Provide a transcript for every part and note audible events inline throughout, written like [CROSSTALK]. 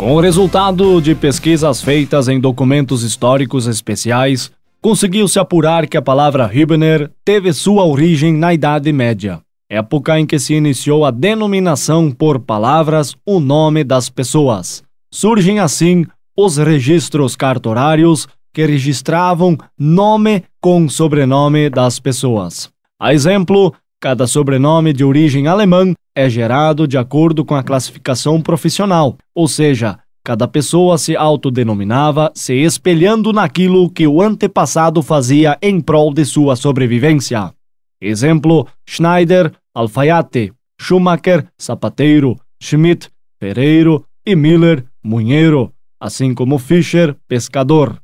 Com o resultado de pesquisas feitas em documentos históricos especiais, conseguiu-se apurar que a palavra Hübner teve sua origem na Idade Média, época em que se iniciou a denominação por palavras o nome das pessoas. Surgem assim os registros cartorários que registravam nome com sobrenome das pessoas. A exemplo, cada sobrenome de origem alemã é gerado de acordo com a classificação profissional, ou seja, cada pessoa se autodenominava se espelhando naquilo que o antepassado fazia em prol de sua sobrevivência. Exemplo: Schneider, alfaiate, Schumacher, sapateiro, Schmidt, ferreiro e Miller, munheiro, assim como Fischer, pescador.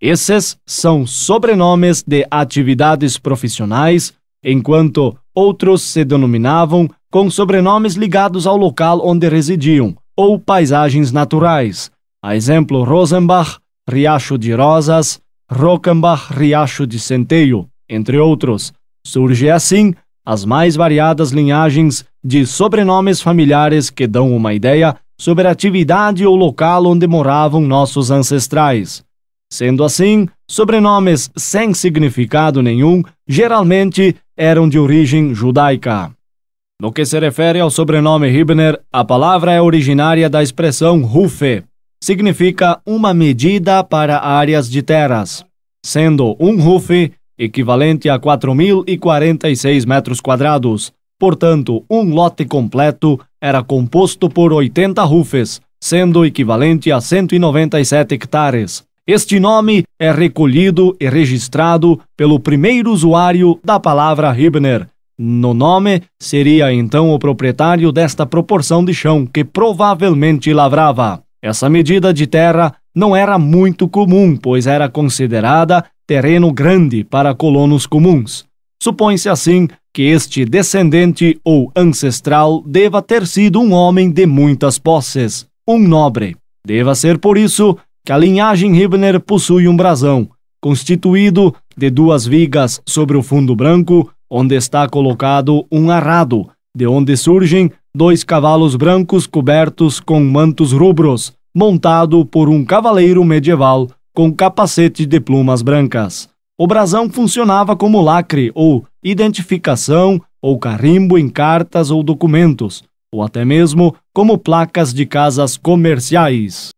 Esses são sobrenomes de atividades profissionais, enquanto outros se denominavam com sobrenomes ligados ao local onde residiam ou paisagens naturais. A exemplo Rosenbach, Riacho de Rosas, Rockenbach, Riacho de Centeio, entre outros. Surge assim as mais variadas linhagens de sobrenomes familiares que dão uma ideia sobre a atividade ou local onde moravam nossos ancestrais. Sendo assim, sobrenomes sem significado nenhum geralmente eram de origem judaica. No que se refere ao sobrenome Hibner, a palavra é originária da expressão Rufe. Significa uma medida para áreas de terras, sendo um Rufe equivalente a 4.046 metros quadrados. Portanto, um lote completo era composto por 80 Rufes, sendo equivalente a 197 hectares. Este nome é recolhido e registrado pelo primeiro usuário da palavra Hibner, no nome, seria então o proprietário desta proporção de chão que provavelmente lavrava. Essa medida de terra não era muito comum, pois era considerada terreno grande para colonos comuns. Supõe-se assim que este descendente ou ancestral deva ter sido um homem de muitas posses, um nobre. Deva ser por isso que a linhagem Hibner possui um brasão, constituído de duas vigas sobre o fundo branco, onde está colocado um arrado, de onde surgem dois cavalos brancos cobertos com mantos rubros, montado por um cavaleiro medieval com capacete de plumas brancas. O brasão funcionava como lacre ou identificação ou carimbo em cartas ou documentos, ou até mesmo como placas de casas comerciais.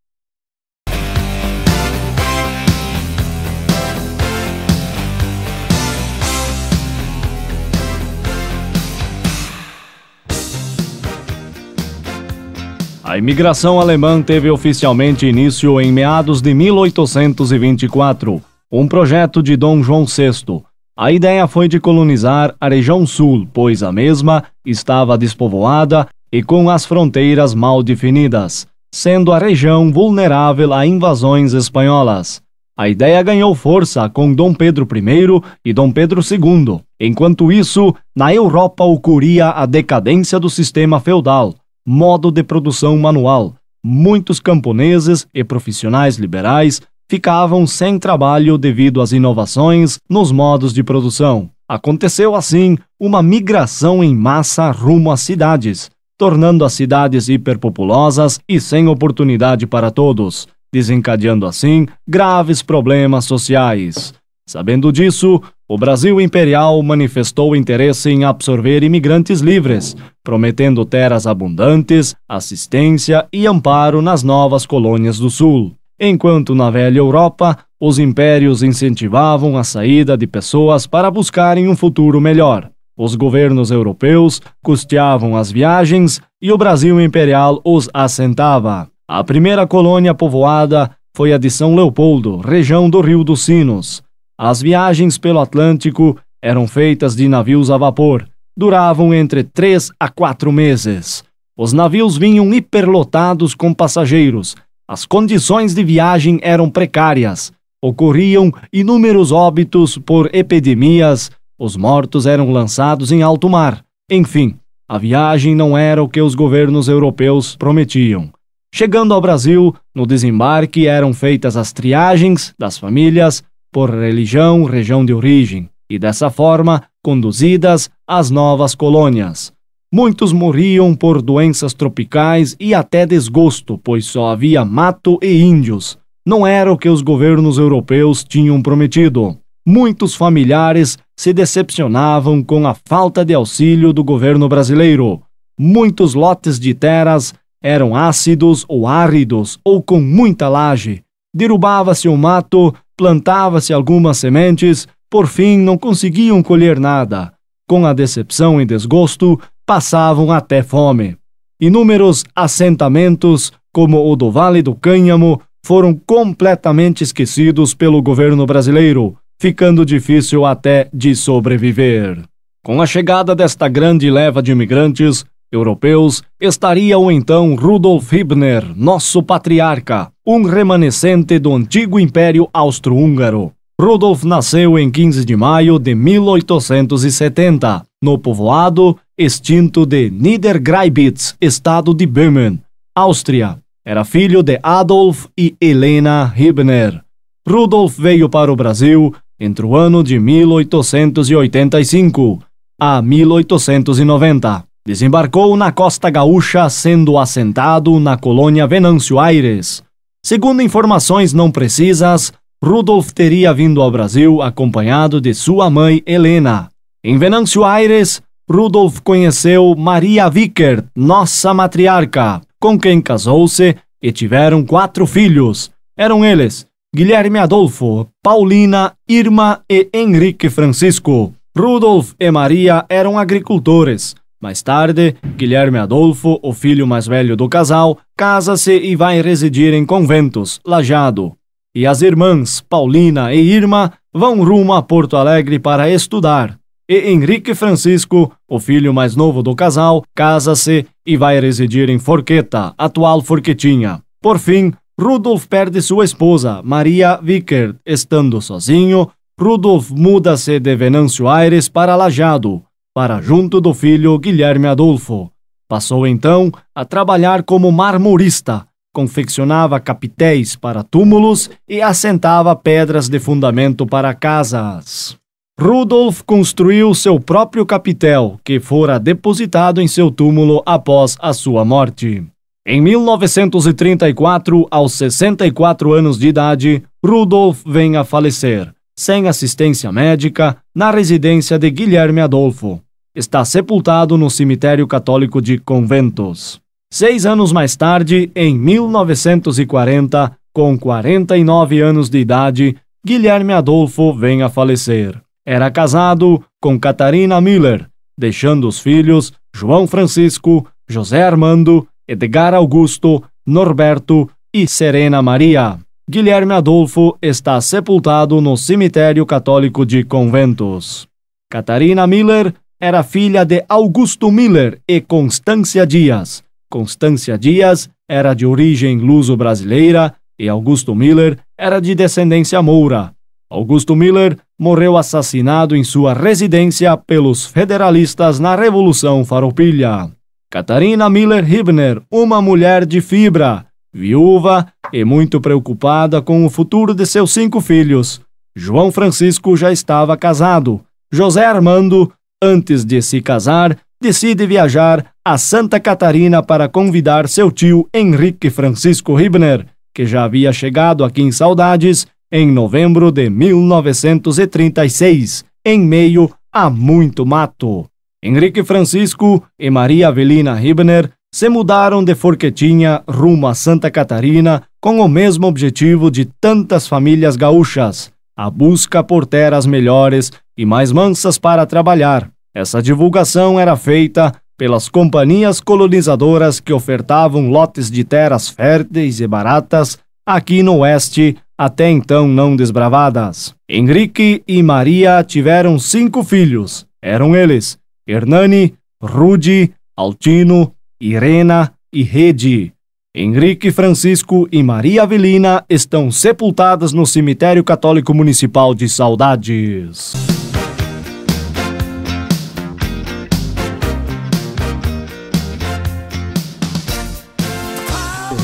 A imigração alemã teve oficialmente início em meados de 1824, um projeto de Dom João VI. A ideia foi de colonizar a região sul, pois a mesma estava despovoada e com as fronteiras mal definidas, sendo a região vulnerável a invasões espanholas. A ideia ganhou força com Dom Pedro I e Dom Pedro II. Enquanto isso, na Europa ocorria a decadência do sistema feudal, modo de produção manual. Muitos camponeses e profissionais liberais ficavam sem trabalho devido às inovações nos modos de produção. Aconteceu assim uma migração em massa rumo às cidades, tornando as cidades hiperpopulosas e sem oportunidade para todos, desencadeando assim graves problemas sociais. Sabendo disso, o Brasil Imperial manifestou interesse em absorver imigrantes livres, prometendo terras abundantes, assistência e amparo nas novas colônias do Sul. Enquanto na velha Europa, os impérios incentivavam a saída de pessoas para buscarem um futuro melhor. Os governos europeus custeavam as viagens e o Brasil Imperial os assentava. A primeira colônia povoada foi a de São Leopoldo, região do Rio dos Sinos. As viagens pelo Atlântico eram feitas de navios a vapor, duravam entre três a quatro meses. Os navios vinham hiperlotados com passageiros. As condições de viagem eram precárias. Ocorriam inúmeros óbitos por epidemias. Os mortos eram lançados em alto mar. Enfim, a viagem não era o que os governos europeus prometiam. Chegando ao Brasil, no desembarque eram feitas as triagens das famílias, por religião, região de origem, e dessa forma conduzidas às novas colônias. Muitos morriam por doenças tropicais e até desgosto, pois só havia mato e índios. Não era o que os governos europeus tinham prometido. Muitos familiares se decepcionavam com a falta de auxílio do governo brasileiro. Muitos lotes de terras eram ácidos ou áridos ou com muita laje. Derrubava-se o mato, plantava-se algumas sementes, por fim não conseguiam colher nada. Com a decepção e desgosto, passavam até fome. Inúmeros assentamentos, como o do Vale do Cânhamo, foram completamente esquecidos pelo governo brasileiro, ficando difícil até de sobreviver. Com a chegada desta grande leva de imigrantes europeus, estaria o então Rudolf Hibner, nosso patriarca, um remanescente do antigo Império Austro-Húngaro. Rudolf nasceu em 15 de maio de 1870, no povoado extinto de Niedergreibitz, estado de Böhmen, Áustria. Era filho de Adolf e Helena Hibner. Rudolf veio para o Brasil entre o ano de 1885 a 1890. Desembarcou na costa gaúcha, sendo assentado na colônia Venâncio Aires. Segundo informações não precisas, Rudolf teria vindo ao Brasil acompanhado de sua mãe Helena. Em Venâncio Aires, Rudolf conheceu Maria Vickert, nossa matriarca, com quem casou-se e tiveram quatro filhos. Eram eles Guilherme Adolfo, Paulina, Irma e Henrique Francisco. Rudolf e Maria eram agricultores. Mais tarde, Guilherme Adolfo, o filho mais velho do casal, casa-se e vai residir em conventos, Lajado e as irmãs Paulina e Irma vão rumo a Porto Alegre para estudar. E Henrique Francisco, o filho mais novo do casal, casa-se e vai residir em Forqueta, atual Forquetinha. Por fim, Rudolf perde sua esposa, Maria Vicker. Estando sozinho, Rudolf muda-se de Venâncio Aires para Lajado, para junto do filho Guilherme Adolfo. Passou então a trabalhar como marmorista, confeccionava capitéis para túmulos e assentava pedras de fundamento para casas. Rudolf construiu seu próprio capitel, que fora depositado em seu túmulo após a sua morte. Em 1934, aos 64 anos de idade, Rudolf vem a falecer, sem assistência médica, na residência de Guilherme Adolfo. Está sepultado no cemitério católico de Conventos. Seis anos mais tarde, em 1940, com 49 anos de idade, Guilherme Adolfo vem a falecer. Era casado com Catarina Miller, deixando os filhos João Francisco, José Armando, Edgar Augusto, Norberto e Serena Maria. Guilherme Adolfo está sepultado no cemitério católico de Conventos. Catarina Miller era filha de Augusto Miller e Constância Dias Constância Dias era de origem luso-brasileira e Augusto Miller era de descendência moura. Augusto Miller morreu assassinado em sua residência pelos federalistas na Revolução Farroupilha. Catarina Miller Hibner, uma mulher de fibra, viúva e muito preocupada com o futuro de seus cinco filhos. João Francisco já estava casado. José Armando, antes de se casar, decide viajar a Santa Catarina para convidar seu tio Henrique Francisco Ribner, que já havia chegado aqui em Saudades em novembro de 1936, em meio a muito mato. Henrique Francisco e Maria Avelina Ribner se mudaram de Forquetinha rumo a Santa Catarina com o mesmo objetivo de tantas famílias gaúchas, a busca por terras melhores e mais mansas para trabalhar. Essa divulgação era feita pelas companhias colonizadoras que ofertavam lotes de terras férteis e baratas aqui no oeste, até então não desbravadas. Henrique e Maria tiveram cinco filhos. Eram eles Hernani, Rudy, Altino, Irena e Rede. Henrique Francisco e Maria Avelina estão sepultadas no Cemitério Católico Municipal de Saudades.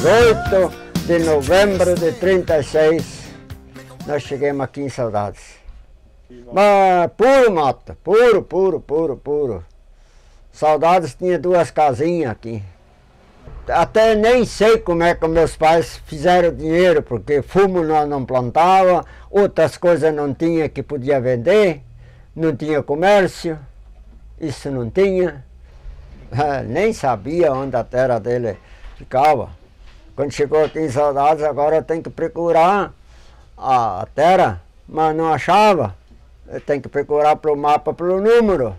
18 de novembro de 36, nós chegamos aqui em Saudades. Mas puro mata, puro, puro, puro, puro. Saudades tinha duas casinhas aqui. Até nem sei como é que meus pais fizeram dinheiro, porque fumo nós não plantava, outras coisas não tinha que podia vender, não tinha comércio, isso não tinha. [LAUGHS] nem sabia onde a terra dele ficava. Quando chegou aqui em Saudades, agora tem que procurar a terra, mas não achava. Tem que procurar pelo mapa, pelo número.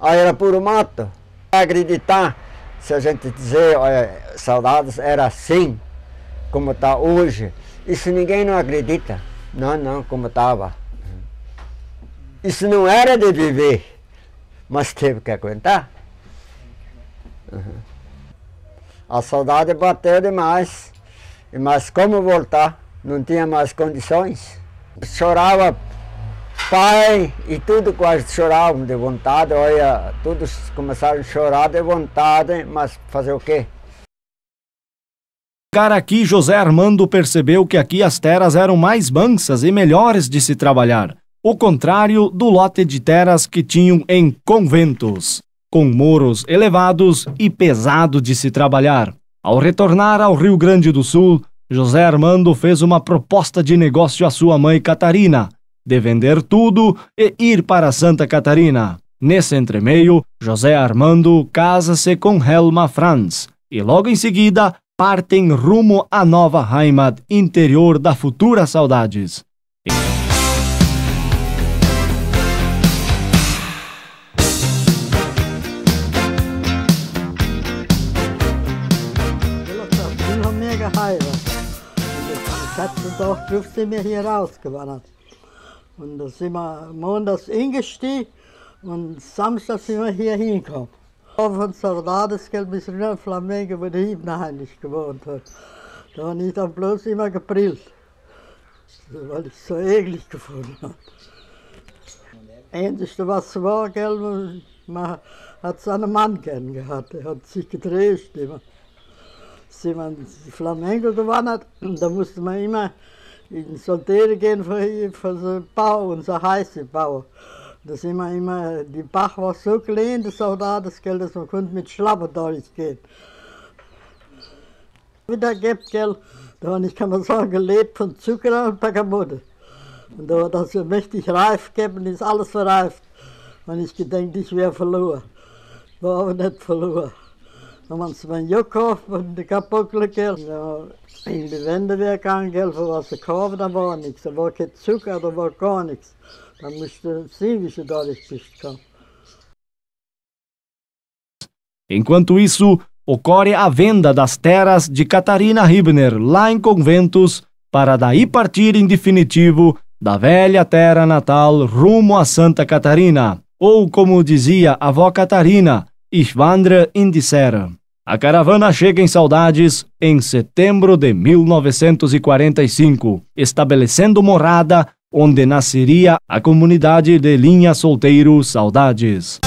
Aí era puro mato. Acreditar, se a gente dizer, olha, Saudades era assim, como está hoje, isso ninguém não acredita. Não, não, como estava. Isso não era de viver, mas teve que aguentar. Uhum. A saudade bateu demais. Mas como voltar? Não tinha mais condições. Chorava pai e tudo quase choravam de vontade. Olha, todos começaram a chorar de vontade, mas fazer o quê? Cara, aqui José Armando percebeu que aqui as terras eram mais mansas e melhores de se trabalhar, o contrário do lote de terras que tinham em conventos com muros elevados e pesado de se trabalhar. Ao retornar ao Rio Grande do Sul, José Armando fez uma proposta de negócio à sua mãe Catarina, de vender tudo e ir para Santa Catarina. Nesse entremeio, José Armando casa-se com Helma Franz e logo em seguida partem rumo à nova Heimat interior da futura Saudades. Tag sind wir hier rausgewandert. Und da sind wir montags eingestiegen und Samstag sind wir hier hingekommen. Von Soldatensgeld bis rüber Flamengo, wo der Hibner heimlich gewohnt hat. Da habe ich dann bloß immer gebrillt, weil ich es so eklig gefunden habe. Ähnlichste was war, gell, man hat seinen Mann gern gehabt, er hat sich gedreht immer sind wir Flamengo gewandert und da musste man immer in Soltäre gehen für, für so Bau und so heiße Bau. Da sind wir immer, die Bach war so klein, das auch da das Geld, dass man konnte mit Schlapper durchgehen. Wieder gibt Geld, da habe ich, kann man sagen, gelebt von Zucker und Pakamutte. Und da war das so mächtig reif gegeben, ist alles verreift. Und ich gedenkt, ich wäre verloren. War aber nicht verloren. Dan was mijn juk af van de kapokkelijke. Ja, in de wendewerk aangehelpen was de kaufen, da war nichts. Da war kein Zucker, da war gar. Dann musste sehen, wie sie dadurch bist Enquanto isso, ocorre a venda das terras de Catarina Hibner, lá em Conventos, para daí partir em definitivo da velha terra natal rumo a Santa Catarina, ou como dizia a avó Catarina, Ishvandra Indicera. A caravana chega em Saudades em setembro de 1945, estabelecendo morada onde nasceria a comunidade de Linha Solteiro Saudades.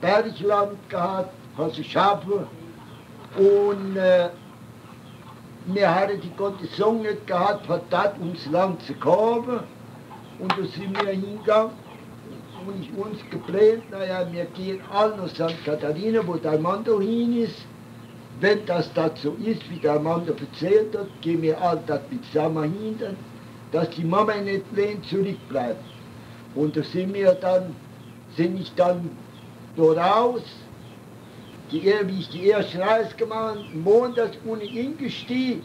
Bergland hast Schafe und äh, wir hatten die Kondition nicht gehabt, von dort ums Land zu kommen. Und da sind wir hingegangen und ich uns geplant, naja, wir gehen alle nach St. Katharina, wo der Mando hin ist. Wenn das dazu ist, wie der Mando erzählt hat, gehen wir alle dort mit zusammen hin, dass die Mama nicht lehnt zurückbleibt. Und da sind wir dann, sind ich dann dort raus, die, wie ich die erste Reise gemacht habe, montags ohne ingestiegen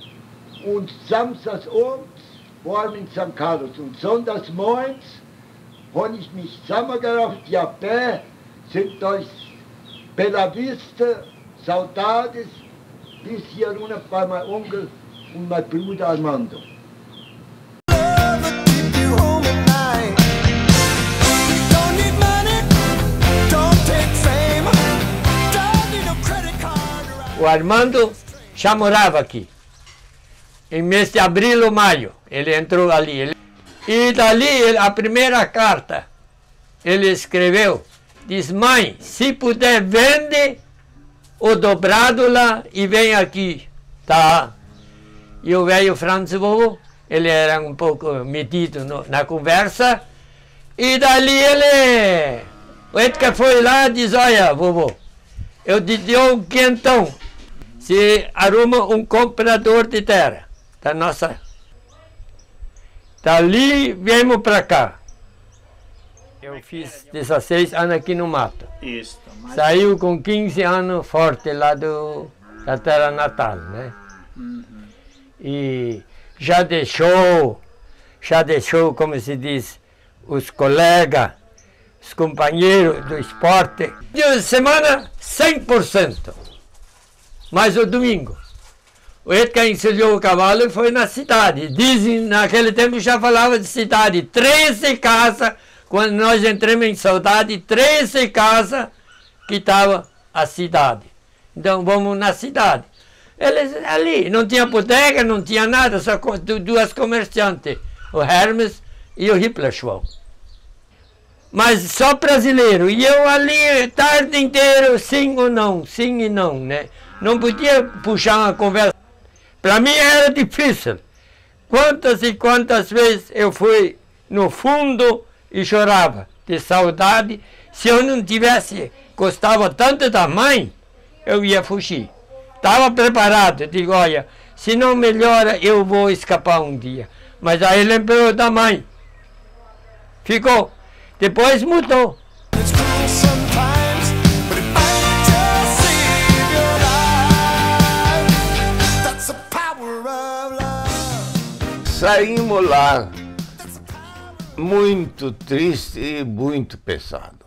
und samstags abends war ich in St. Carlos und sonntags morgens habe ich mich zusammengerafft, ja, bäh, sind durch Bella Vista, Saudades, bis hier runter bei meinem Onkel und meinem Bruder Armando. O Armando já morava aqui. Em mês de abril ou maio, ele entrou ali. E dali, a primeira carta, ele escreveu, diz, mãe, se puder, vende o dobrado lá e vem aqui. Tá. E o velho Franz vovô, ele era um pouco metido no, na conversa. E dali ele, o Edgar foi lá e diz, olha, vovô, eu te dou um quentão se arruma um comprador de terra da nossa. Dali viemos para cá. Eu fiz 16 anos aqui no mato. Isso. Mas... Saiu com 15 anos forte lá do, da terra natal, né? Uhum. E já deixou, já deixou, como se diz, os colegas, os companheiros do esporte. De semana, 100%. Mas o domingo. O Edgar ensinou o cavalo e foi na cidade. Dizem, naquele tempo já falava de cidade. 13 casas, quando nós entramos em saudade, 13 casas que estava a cidade. Então vamos na cidade. Eles ali, não tinha bodega, não tinha nada, só duas comerciantes, o Hermes e o Hipplerschwal. Mas só brasileiro. E eu ali, tarde inteira, sim ou não, sim e não, né? Não podia puxar uma conversa. Para mim era difícil. Quantas e quantas vezes eu fui no fundo e chorava de saudade. Se eu não tivesse gostava tanto da mãe, eu ia fugir. Estava preparado, digo, olha, se não melhora, eu vou escapar um dia. Mas aí lembrou da mãe. Ficou. Depois mudou. Saímos lá muito triste e muito pesado.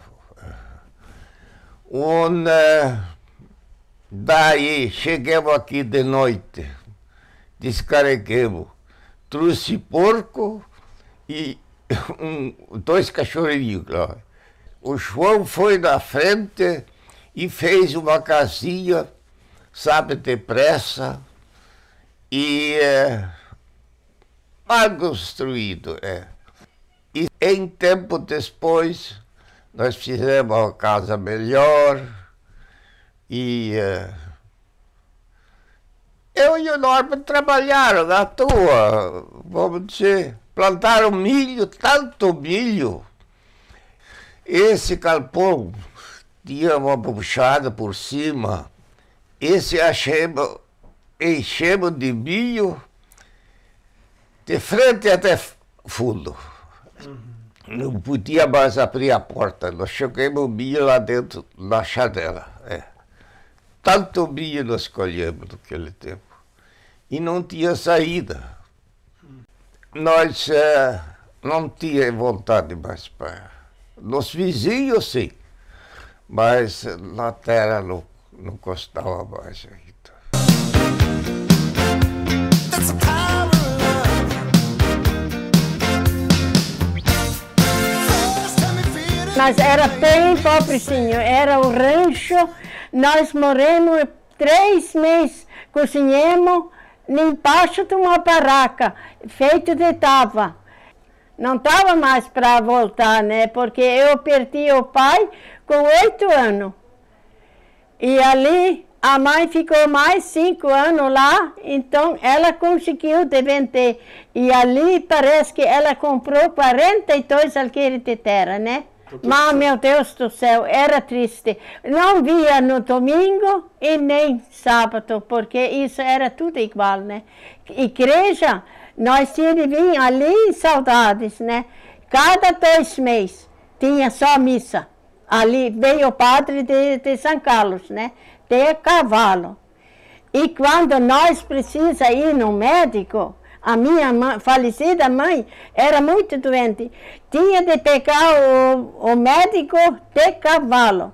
Onde daí chegamos aqui de noite, descarreguemos, trouxe porco e [COUGHS] um, dois cachorrinhos lá. O João foi na frente e fez uma casinha, sabe, depressa, e é, mal construído. É. E em tempo depois, nós fizemos uma casa melhor e é, eu e o Norman trabalharam na tua, vamos dizer, plantaram milho, tanto milho. Esse calpão tinha uma buchada por cima, esse achemos, enchemos de milho de frente até fundo. Não podia mais abrir a porta, nós chegamos milho lá dentro, na chadela. É. Tanto milho nós colhemos naquele tempo. E não tinha saída nós é, não tinha vontade mais para. Nos vizinhos, sim, mas na terra não, não gostava mais ainda. Mas era bem pobrezinho, era o rancho, nós moramos três meses, cozinhamos, embaixo de uma barraca, feito de tava. Não estava mais para voltar, né? Porque eu perdi o pai com oito anos. E ali a mãe ficou mais cinco anos lá, então ela conseguiu de vender. E ali parece que ela comprou 42 alqueires de terra, né? Mas, meu Deus do céu, era triste. Não via no domingo e nem sábado, porque isso era tudo igual, né? Igreja, nós tínhamos vir ali saudades, né? Cada dois meses tinha só missa. Ali veio o padre de, de São Carlos, né? De cavalo. E quando nós precisamos ir no médico, a minha mãe, falecida mãe era muito doente. Tinha de pegar o, o médico de cavalo,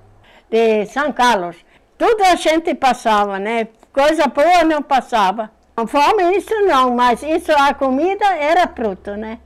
de São Carlos. Tudo a gente passava, né? Coisa boa não passava. Fome isso não, mas isso a comida era fruto, né?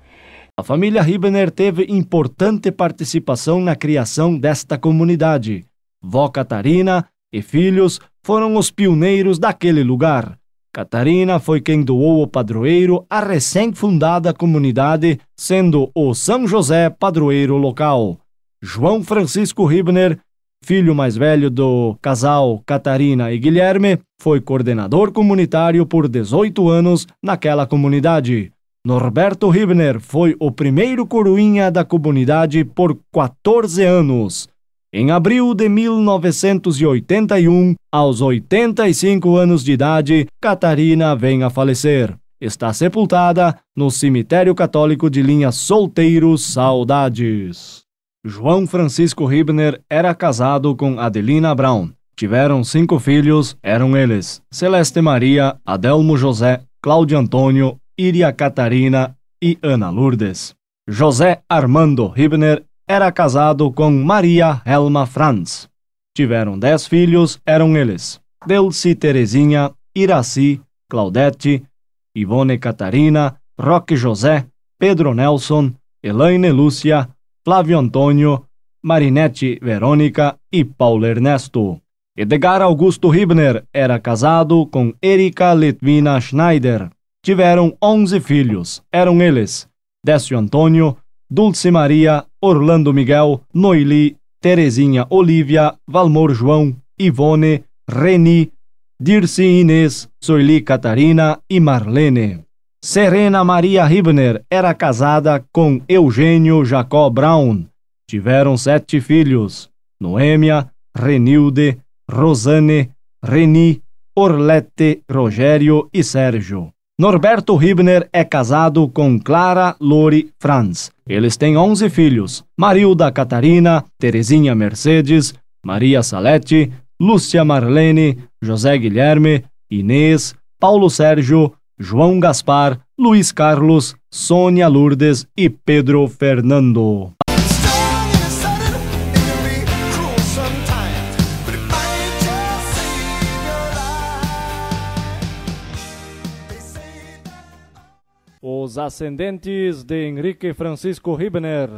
A família Ribner teve importante participação na criação desta comunidade. Vó Catarina e filhos foram os pioneiros daquele lugar. Catarina foi quem doou o padroeiro à recém-fundada comunidade, sendo o São José padroeiro local. João Francisco Ribner filho mais velho do casal Catarina e Guilherme, foi coordenador comunitário por 18 anos naquela comunidade. Norberto Hibner foi o primeiro coroinha da comunidade por 14 anos. Em abril de 1981, aos 85 anos de idade, Catarina vem a falecer. Está sepultada no cemitério católico de linha Solteiros Saudades. João Francisco Ribner era casado com Adelina Brown. Tiveram cinco filhos, eram eles Celeste Maria, Adelmo José, Cláudio Antônio, Iria Catarina e Ana Lourdes. José Armando Ribner era casado com Maria Helma Franz. Tiveram dez filhos, eram eles Delci Terezinha, Iraci, Claudete, Ivone Catarina, Roque José, Pedro Nelson, Elaine Lúcia, Flávio Antônio, Marinete Verônica e Paulo Ernesto. Edgar Augusto Hibner era casado com Erika Litvina Schneider. Tiveram 11 filhos. Eram eles: Décio Antônio, Dulce Maria, Orlando Miguel, Noili, Terezinha Olívia, Valmor João, Ivone, Reni, Dirce Inês, Soili Catarina e Marlene. Serena Maria Ribner era casada com Eugênio Jacó Brown. Tiveram sete filhos: Noêmia, Renilde, Rosane, Reni, Orlete, Rogério e Sérgio. Norberto Ribner é casado com Clara Lori Franz. Eles têm 11 filhos: Marilda Catarina, Terezinha Mercedes, Maria Salete, Lúcia Marlene, José Guilherme, Inês, Paulo Sérgio, João Gaspar, Luiz Carlos, Sônia Lourdes e Pedro Fernando. Os ascendentes de Henrique Francisco Ribner.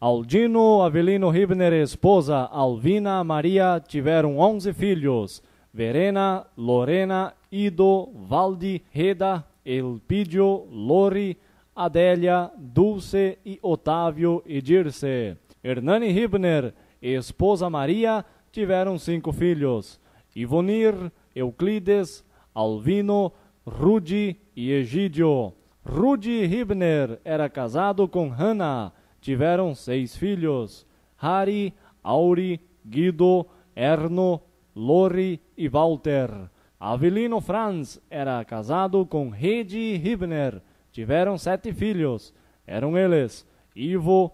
Aldino Avelino Ribner esposa Alvina Maria tiveram 11 filhos. Verena, Lorena, Ido, Valdi, Reda, Elpidio, Lori, Adélia, Dulce e Otávio e Dirce. Hernani Hibner e esposa Maria tiveram cinco filhos: Ivonir, Euclides, Alvino, Rudi e Egídio. Rudi Hibner era casado com Hannah. Tiveram seis filhos: Hari, Auri, Guido, Erno, Lori e Walter. Avelino Franz era casado com Redi Hibner. Tiveram sete filhos. Eram eles Ivo,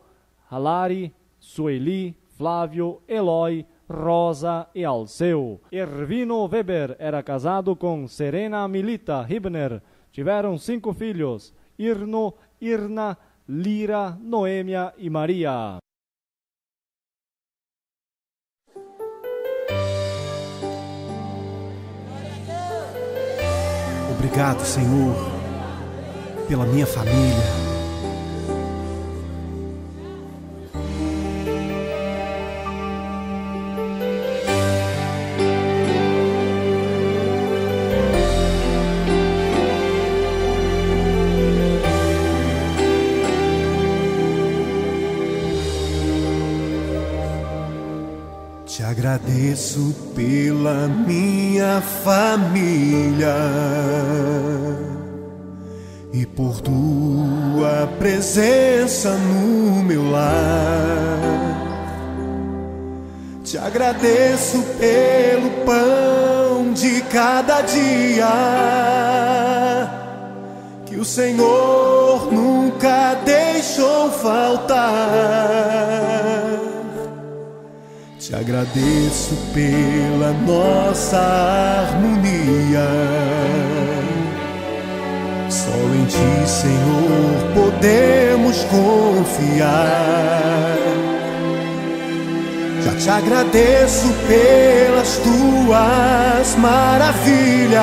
Halari, Sueli, Flávio, Eloy, Rosa e Alceu. Ervino Weber era casado com Serena Milita Hibner. Tiveram cinco filhos: Irno, Irna, Lira, Noêmia e Maria. Obrigado, Senhor, pela minha família. Te agradeço pela minha família e por tua presença no meu lar. Te agradeço pelo pão de cada dia que o Senhor nunca deixou faltar. Agradeço pela nossa harmonia. Só em Ti, Senhor, podemos confiar. Já te agradeço pelas tuas maravilhas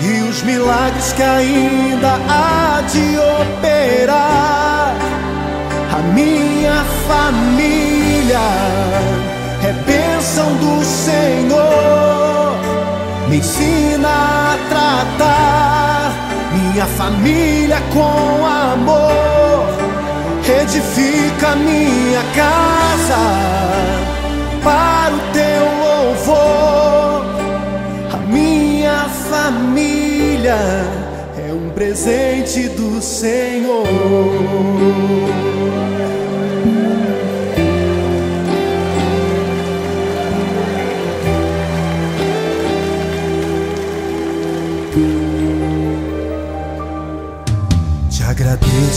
e os milagres que ainda há de operar. A minha família é bênção do Senhor. Me ensina a tratar minha família com amor. edifica minha casa para o teu louvor. A minha família é um presente do Senhor.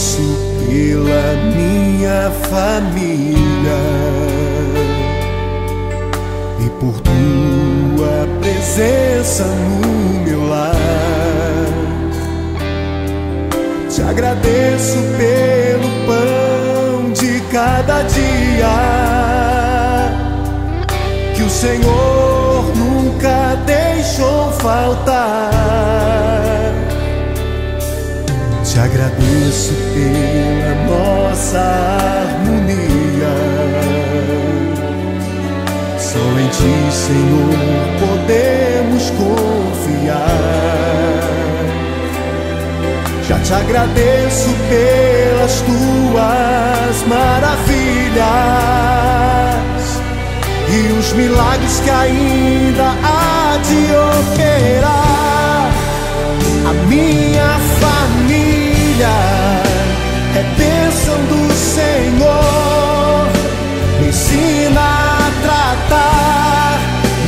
Agradeço pela minha família e por tua presença no meu lar. Te agradeço pelo pão de cada dia que o Senhor nunca deixou faltar. Te agradeço pela nossa harmonia. Só em Ti, Senhor, podemos confiar. Já te agradeço pelas tuas maravilhas e os milagres que ainda há de operar. A minha família é bênção do Senhor. Me ensina a tratar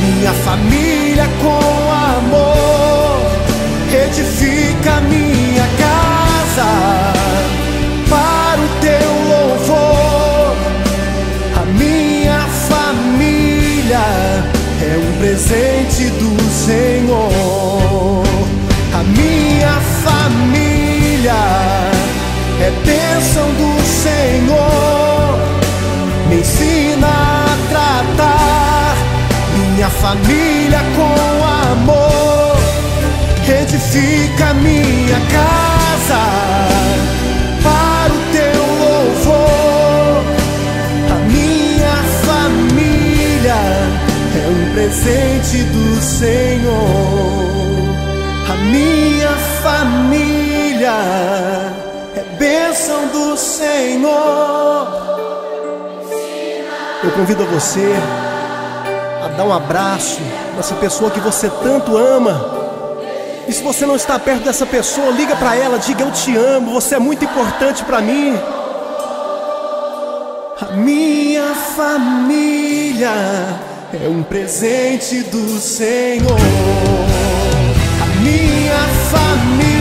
minha família com amor. Edifica minha casa para o teu louvor. A minha família é um presente do Senhor. Família com amor. Edifica minha casa para o teu louvor. A minha família é um presente do Senhor. A minha família é bênção do Senhor. Eu convido você dar um abraço nessa pessoa que você tanto ama. E se você não está perto dessa pessoa, liga para ela, diga eu te amo, você é muito importante para mim. A minha família é um presente do Senhor. A minha família